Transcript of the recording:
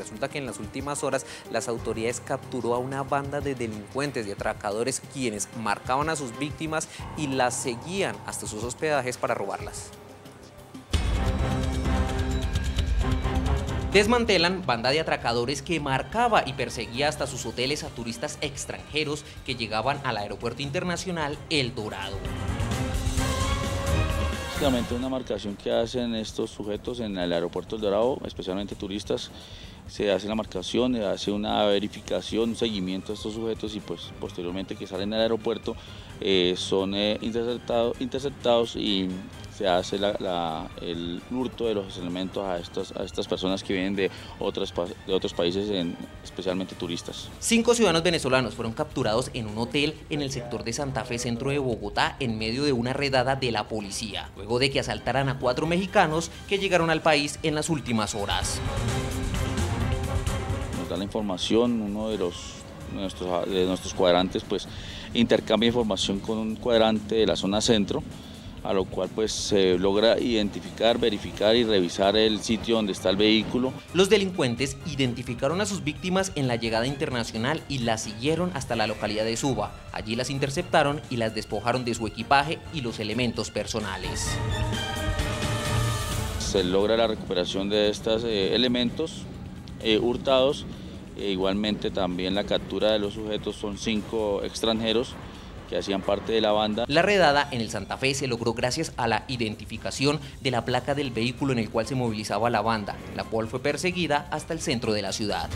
Resulta que en las últimas horas las autoridades capturó a una banda de delincuentes y atracadores quienes marcaban a sus víctimas y las seguían hasta sus hospedajes para robarlas. Desmantelan banda de atracadores que marcaba y perseguía hasta sus hoteles a turistas extranjeros que llegaban al aeropuerto internacional El Dorado. Básicamente una marcación que hacen estos sujetos en el aeropuerto El Dorado, especialmente turistas, se hace la marcación, se hace una verificación, un seguimiento a estos sujetos y pues posteriormente que salen al aeropuerto eh, son eh, interceptados y se hace el hurto de los elementos a estas, a estas personas que vienen de, otras, de otros países, especialmente turistas. Cinco ciudadanos venezolanos fueron capturados en un hotel en el sector de Santa Fe, centro de Bogotá, en medio de una redada de la policía, luego de que asaltaran a cuatro mexicanos que llegaron al país en las últimas horas. Nos da la información, uno de los nuestros, de nuestros cuadrantes pues intercambia información con un cuadrante de la zona centro a lo cual pues se logra identificar, verificar y revisar el sitio donde está el vehículo. Los delincuentes identificaron a sus víctimas en la llegada internacional y las siguieron hasta la localidad de Suba. Allí las interceptaron y las despojaron de su equipaje y los elementos personales. Se logra la recuperación de estos eh, elementos eh, hurtados, e igualmente también la captura de los sujetos son cinco extranjeros que hacían parte de la banda. La redada en el Santa Fe se logró gracias a la identificación de la placa del vehículo en el cual se movilizaba la banda, la cual fue perseguida hasta el centro de la ciudad.